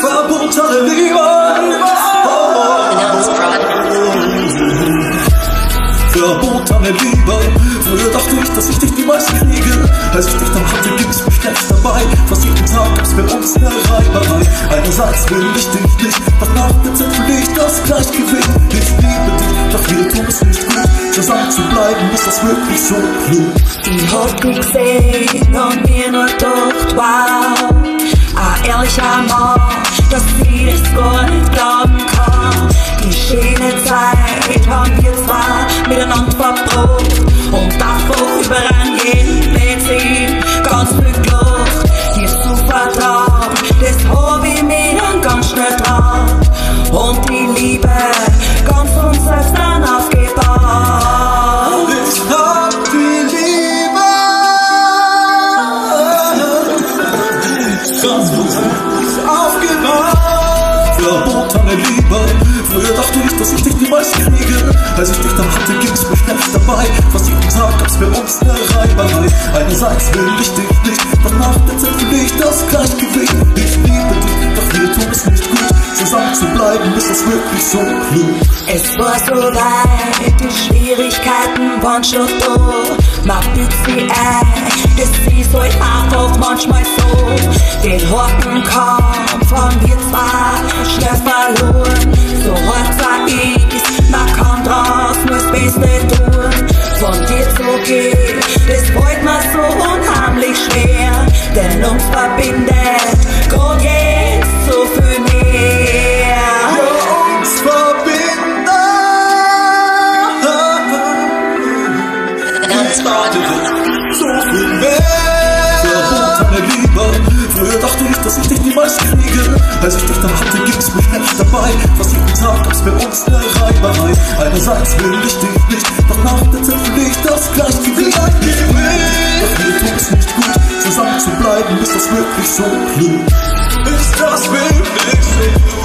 verbotene Liebe. Verbotene Liebe. Früher dachte ich, dass ich dich niemals kriege. Als ich dich dann hatte, ging's mir schlecht dabei. Fast jeden Tag gab's für uns eine Reiberei. Einerseits will ich dich nicht, doch nach der Zeit fühle ich das Gleichgewicht. Ich liebe dich, doch wir tun es nicht gut. Zusammen zu bleiben, ist das wirklich so klug. Die Hoffnung gesehen und mir nur gedacht, wow. Ehrlicher Mann, dass sie das nicht glauben kann. Die schöne Zeit haben wir zwar miteinander verbracht und davor überall Verbotene Liebe. Früher dachte ich, dass ich dich niemals kriege. Als ich dich dann hatte, ging's mir schlecht dabei. Fast jeden Tag gab's für uns eine Reiberei. Einerseits will ich dich nicht, doch nach der Zeit fühle ich das Gleichgewicht. Ich liebe dich, doch wir tun es nicht gut. Zusammen zu bleiben, ist das wirklich so klug. Es war so weit, die Schwierigkeiten waren schon da. Man biegt sie ein, das ist halt einfach manchmal so. Den harten Kampf verbinden. So viel mehr. Verbotene Liebe. Früher dachte ich, dass ich dich niemals kriege. Als ich dich dann hatte, ging's mir schlecht dabei. Fast jeden Tag gab's für uns eine Reiberei. Einerseits will ich dich nicht, doch nach der Zeit fühle ich das Gleichgewicht. Doch wir tun es nicht gut. Zusammen zu bleiben, ist das wirklich so klug. Ist das wirklich so